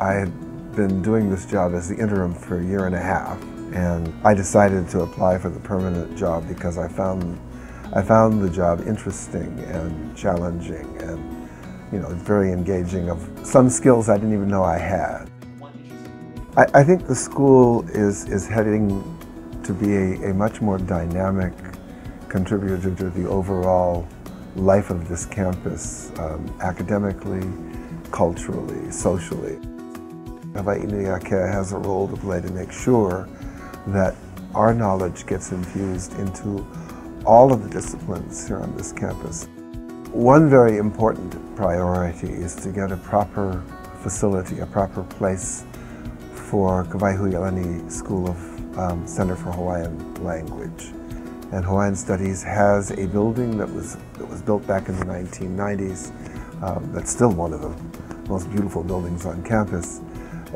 I had been doing this job as the interim for a year and a half, and I decided to apply for the permanent job because I found I found the job interesting and challenging and you know very engaging of some skills I didn't even know I had. I, I think the school is is heading to be a, a much more dynamic contributor to the overall life of this campus, um, academically, culturally, socially. Hawaiʻinuiākea has a role to play to make sure that our knowledge gets infused into all of the disciplines here on this campus. One very important priority is to get a proper facility, a proper place for Kawaihuelani School of um, Center for Hawaiian Language. And Hawaiian Studies has a building that was, that was built back in the 1990s. Um, that's still one of the most beautiful buildings on campus.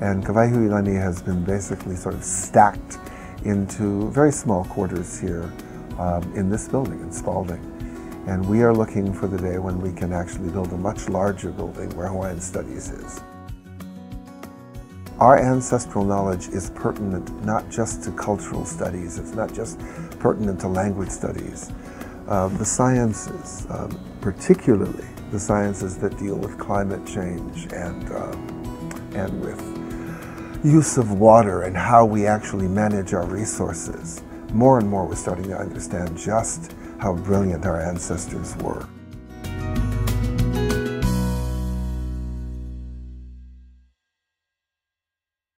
And Kawaihuelani has been basically sort of stacked into very small quarters here um, in this building in Spalding. And we are looking for the day when we can actually build a much larger building where Hawaiian Studies is. Our ancestral knowledge is pertinent not just to cultural studies, it's not just pertinent to language studies. Um, the sciences, um, particularly the sciences that deal with climate change and, um, and with use of water and how we actually manage our resources. More and more we're starting to understand just how brilliant our ancestors were.